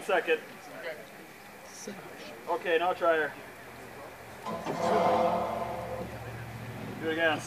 One second. Okay, now try her. Do it again.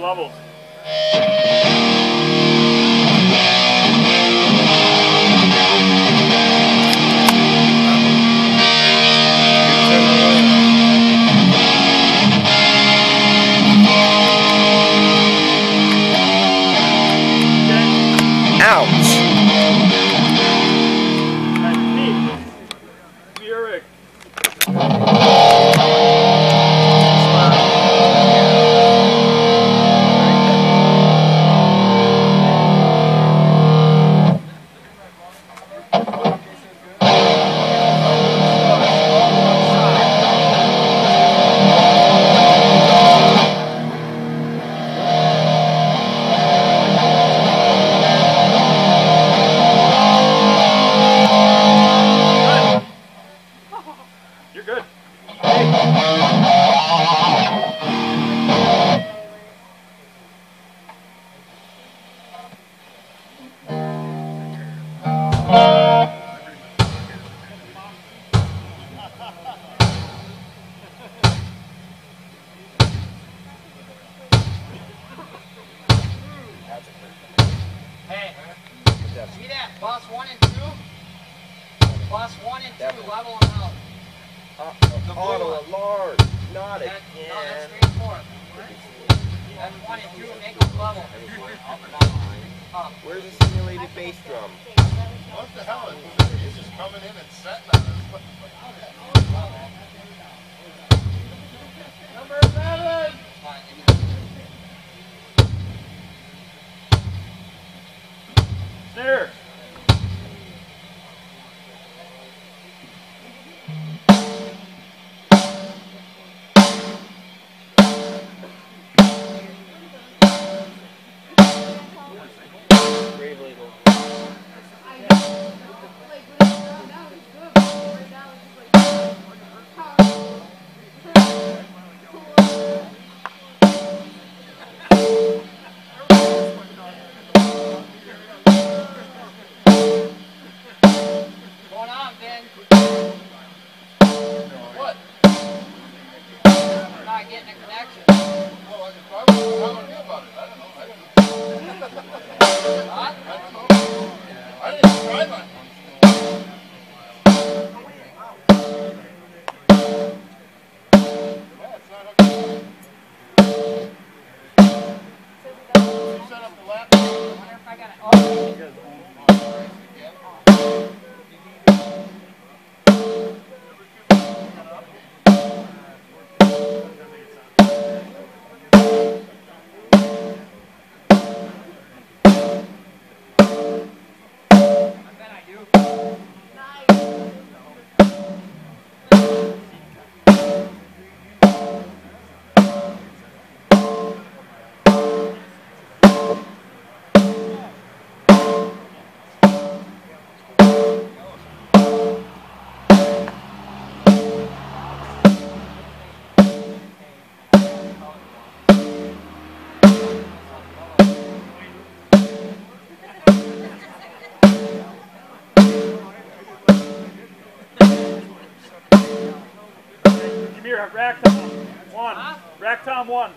Lovell. Boss one and two. Boss one and two, one. level them out. Uh, the auto large, not that, again. No, that's straightforward. That's one and two, make them level. Where's the simulated bass drum? What the hell? is this? It's just coming in and setting on. Number seven! There. Rack Tom. One. Rack Tom, one.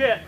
it.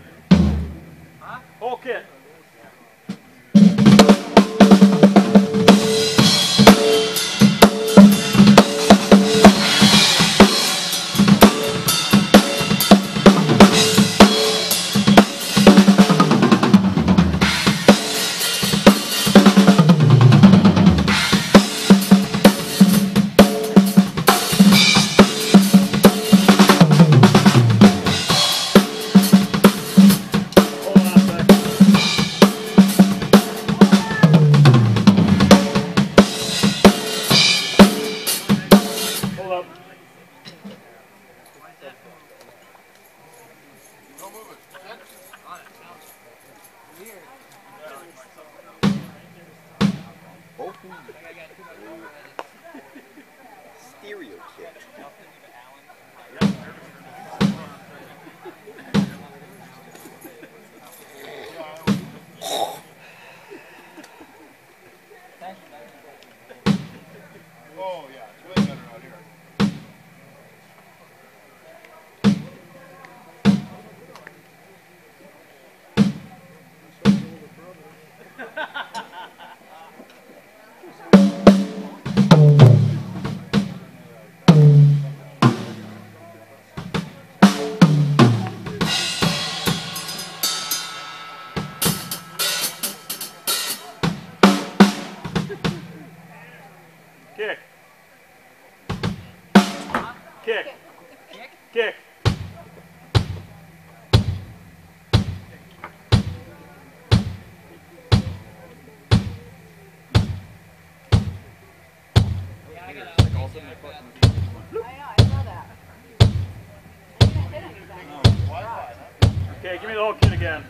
Okay, give me the whole kit again.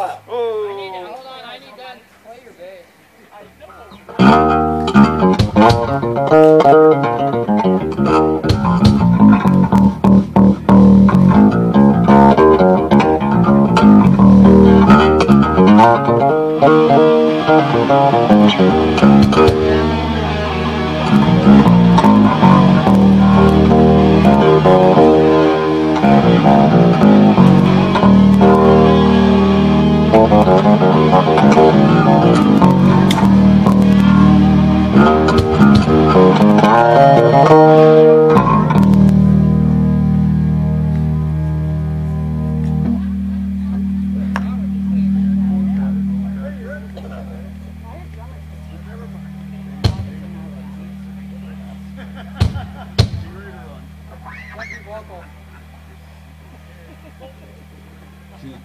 ball. Oh. I need it. Hold on. I need that player, babe. I know. We're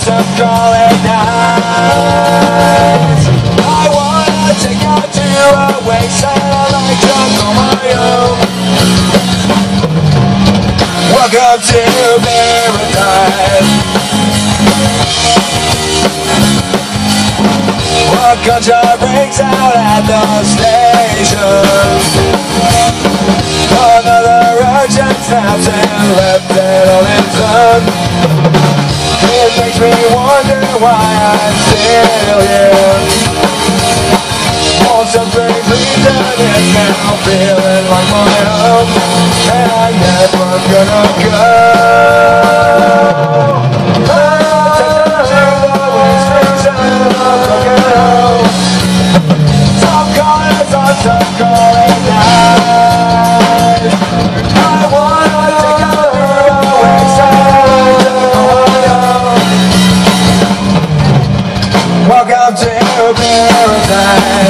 it some, some call. I wanna take to a wasteland just on my own. Welcome to paradise. What culture breaks out at the station? Another urgent and left it on its own. Makes me wonder why I'm still here. For some strange reason, it's now feeling like my home, and I'm never gonna go. Attention to the restriction of paradise.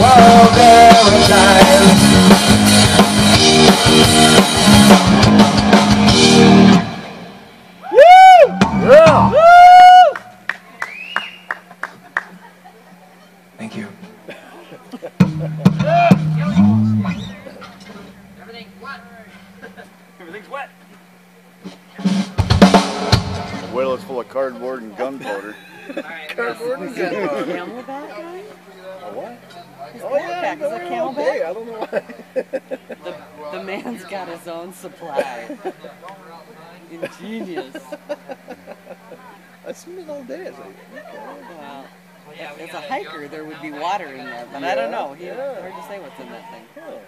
Whoa, paradise. Well, as a hiker, there would be water in there, but I don't know. He, Yeah. Hard to say what's in that thing. Oh.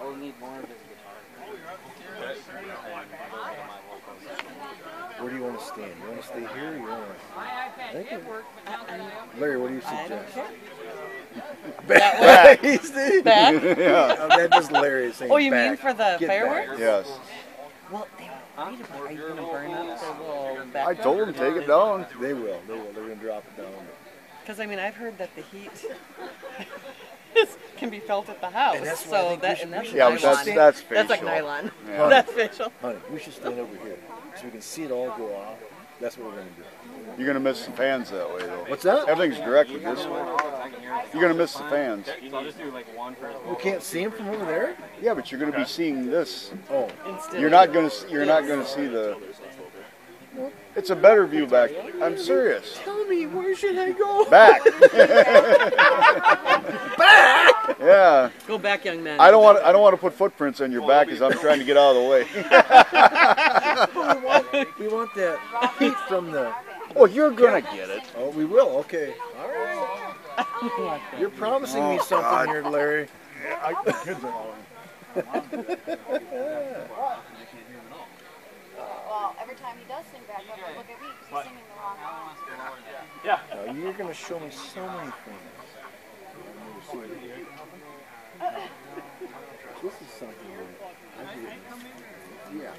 I'll need more of his guitar. Where do you want to stand? You want to stay here? Or you want My iPad Thank did you. work, but now to? Larry, what do you suggest? care. Back. He's the- Back? yeah. Oh, that is hilarious. saying Oh, you back. mean for the Get fireworks? back. Yes. Well, they were worried about, are you gonna burn up the little I told them take it down. They will. They will. They're gonna drop it down. Because I mean, I've heard that the heat can be felt at the house. And that's so that should- and that's should- Yeah, nylon. that's that's facial. That's like nylon. Yeah. That's facial. Honey, we should stand over here so we can see it all go off. That's what we're gonna do. You're gonna miss the fans that way though. What's that? Everything's directed this way. You're gonna miss the fans. So I'll just do like one for We can't see them from over there. Yeah, but you're gonna be seeing this. Oh, Instead You're not gonna. You're not gonna see the. It's a better view back. I'm serious. tell me where should I go? Back. back. Yeah. Go back, young man. I don't want. I don't want to put footprints on your back as I'm trying to get out of the way. we want, that heat from the. oh, you're gonna get it. Oh, we will. Okay. All right. You're promising me Oh, something God. here, Larry. Yeah, I, kids are all Well, every time he does sing back up, I look at me because he's singing the wrong line. Yeah. Now, you're gonna show me so many things. This is something that I didn't. Yeah.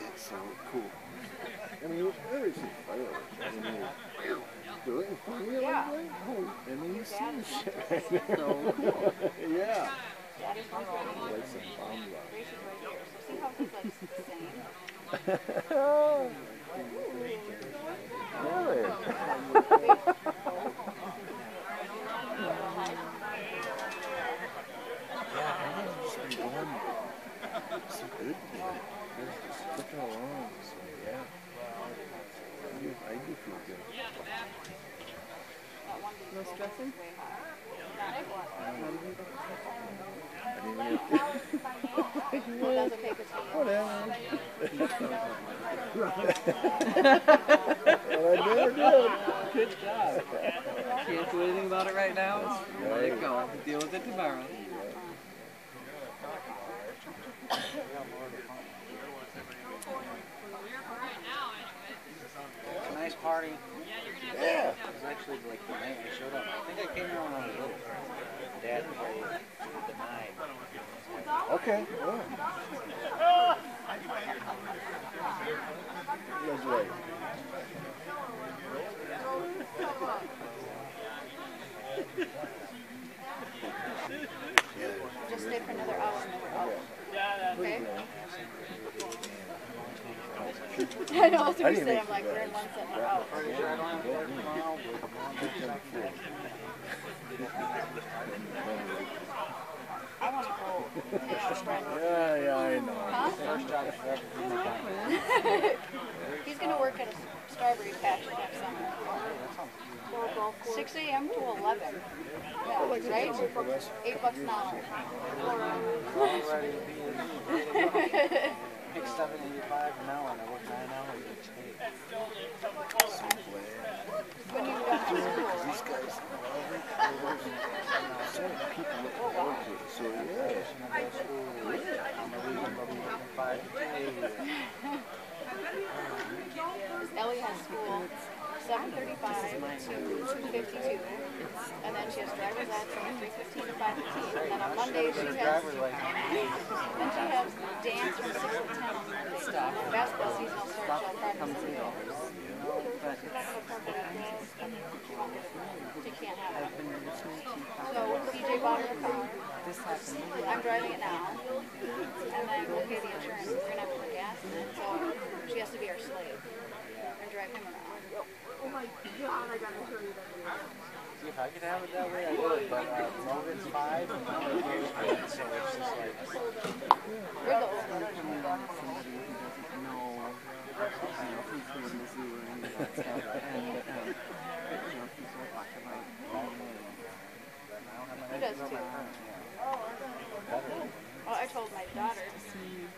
It's so cool. I mean, it was very fireworks. I mean, do it in front of you Yeah. like that? Oh, I mean, you see the shit. so cool. yeah. Like some bomb Grace is right here. So see how he's like singing? Really? Yeah, I think just been going so good. man. Just clicking along. So yeah, I do, I do feel good. That one dude No stressing? Well, that's okay because he Whatever. well, I never did. Good job. Can't do anything about it right now. Let it go. Deal with it tomorrow. It's a nice party. Yeah. It was actually like the night I showed up. I think I came here when I was little. Dad the nine. Okay. Yeah. That's right. just stay for another hour and then we're out. Okay? I know, what I we didn't said. make I'm like, we're in one set and we're out. I want to go. Yeah, yeah, I know. Huh? First job ever. He's going to work at a strawberry patch next summer. 6 a.m. to 11. Yeah, right? Eight bucks an hour. Seven eighty-five an hour and I work nine hours each day. when done with school. These guys, so many people look forward to it. So yeah. I'm be working five to two. Ellie has school 7:35 to 2:52, and then she has driver's from 3:15 to 5:15. And then on she has then she has dance from 6 to 10 on Mondays. And basketball season will start till Friday. She can't have it. So bought her a car. I'm driving it now, and then we'll pay the insurance. We're gonna have to put gas in it, so she has to be our slave and drive him around. See, if I could have it that way, I would, but uh, Logan's five and I'm eight, so it's just like, We're the older. Somebody who doesn't know, you know, who's from the zoo or any of that stuff. And, um, but, you know, people are talking about, He does too. Well, I told my daughter,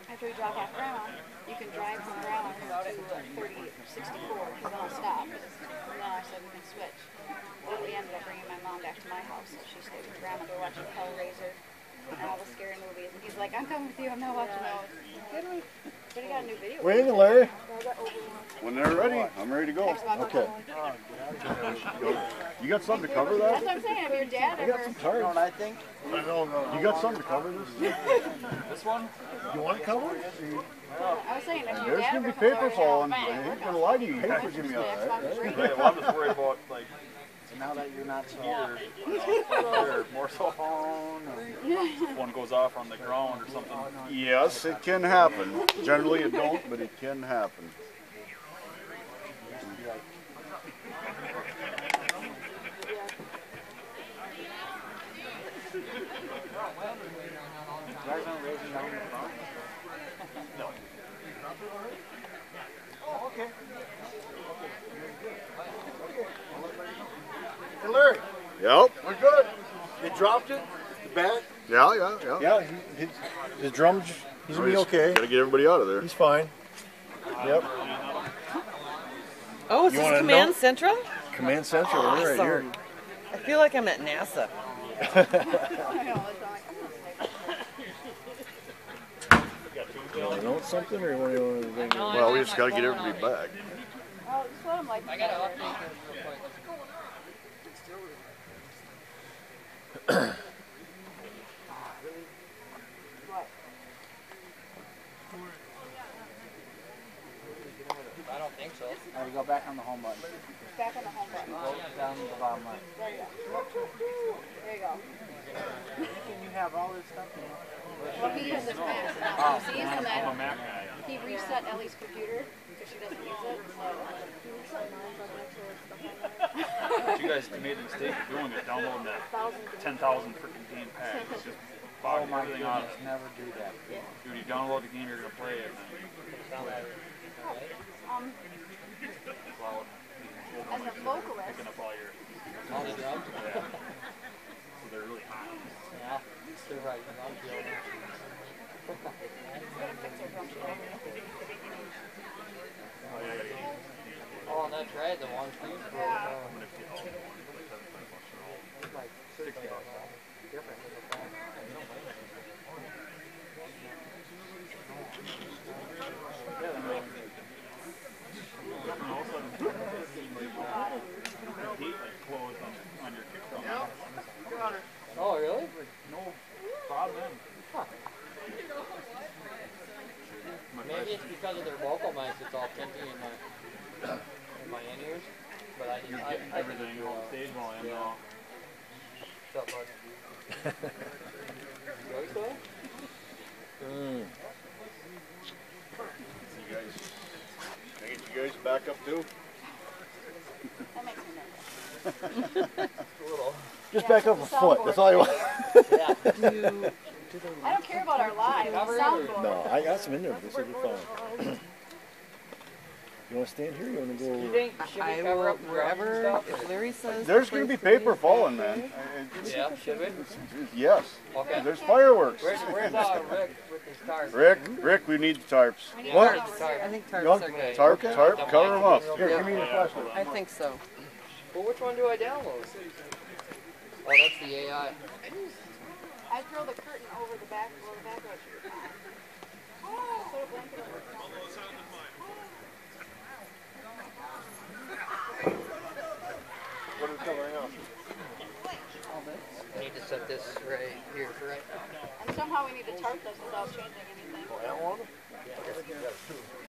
after we drop off grandma, you can drive from grandma to 3064 because I'll stop. And then I said we can switch. Well, we ended up bringing my mom back to my house, so she stayed with grandma to watch Hellraiser. And all the scary movies. And he's like, I'm coming with you. I'm not watching those. But he got a new video. What are you thinking, Larry? When they're ready, I'm ready to go. Okay. You got something to cover That's that? what I'm saying. If your dad I got some tires. I think. You got something to cover this? This one? You want it covered? I was saying, if your There's dad gonna be comes paper falling. I ain't gonna lie to you. it. Paper give me all Sticks, I'm just that. reading. Yeah, well, I'm just worried about like Now that you're not here, here. or more cell phone, or one goes off on the ground or something. Yes, it can happen. Generally it don't, but it can happen. You guys aren't raising down the front? Oh, okay. Hey, Larry, Yep. we're good. You dropped it? The bat? Yeah, yeah, yeah. Yeah, he, his, his drums, he's gonna be okay. Gotta get everybody out of there. He's fine. Yep. Oh, is You this Command know? Central? Command Central, we're right here. I feel like I'm at NASA. I know, it's like, I'm You want something or you want to? Well, we just gotta get everybody back. Oh, just let him like. I gotta update this real quick. What? I don't think so. Now we go back on the home button. Back on the home button. Go down the bottom left. There you go. There you go. Can you have all this stuff? Well, he uses Mac. Oh, See, he's. He reset Ellie's computer because she doesn't use it. So. You guys made the mistake of doing it, downloading that 10,000 freaking game pack. It's just Oh bogging my everything out. goodness, never do that. Dude, you download the game, you're gonna play it, and then Um, cloud. as a vocalist, Picking up all your. All the drums? Yeah. So they're really hot. Yeah, they're right. I'm feeling it. Oh, yeah, I gotta get Oh, that's right. The one get all like bucks. Different. Like, and like. Oh, really? No problem. My Maybe it's because of their vocal mics. It's all tinty in my uh, in my in ears. But I You're I, getting I everything can do, on stage volume yeah. now. What's up, bud? Really cool? Mm. You guys, can I get you guys back up too? that makes me nervous. Just Yeah, back up a foot. soundboard That's all you want. Yeah. Do, do I don't care about our lives. The Cover it or- soundboard. No, I got some in there. This will be fine. You want to stand here? You want to You go? think should we I cover will up the drums and wherever if Larry says. There's gonna be paper falling, man. Yeah, should we? Yes. Okay. There's fireworks. Where's, where's uh, Rick with his tarp? Rick, Rick, we need the tarps. We need What? to Tarp. I think tarps are good. Okay. Tarp, tarp, cover them up. Here, give me your flashlight. I think so. Well, which one do I download? Oh, that's the AI. I throw the curtain over the back, over the back of it. Put a blanket over it. What are we covering up? I need to set this right here for right now. And somehow we need to tarp this without changing anything. Oh, that one?